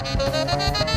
Música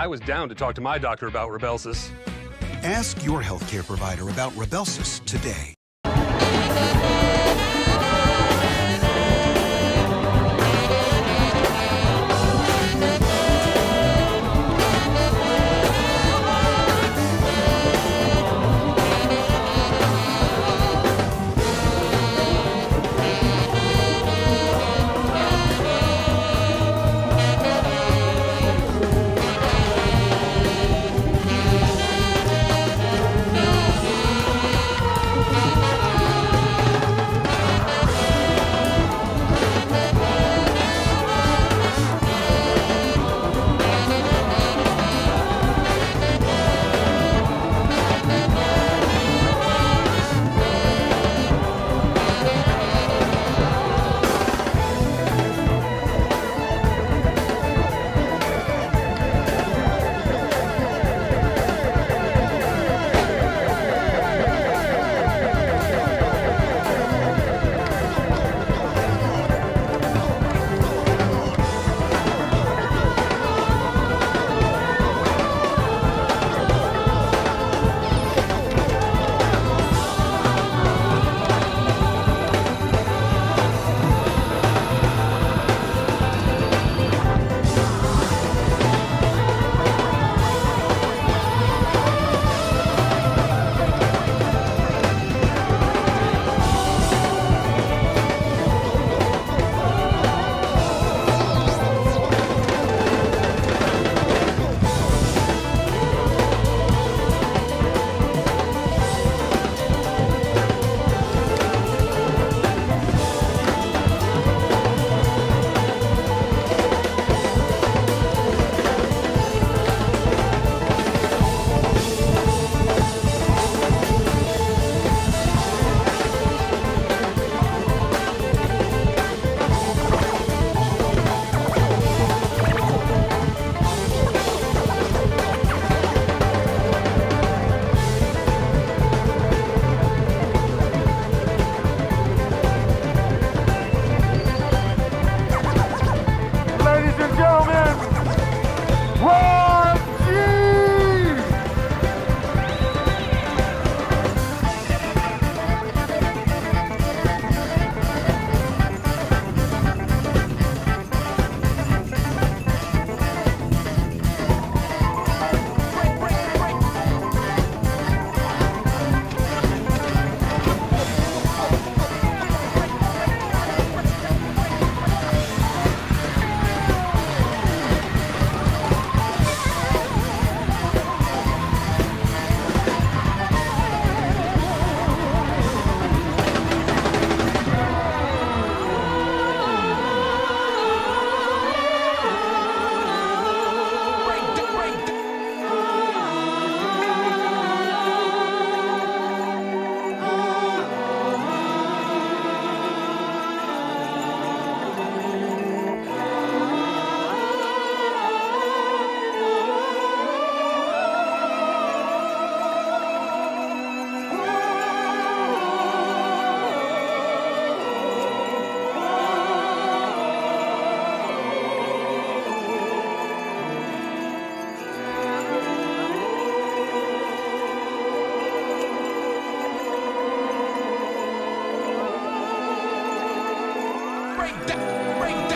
I was down to talk to my doctor about Rybelsus. Ask your healthcare provider about Rybelsus today. break down, break down.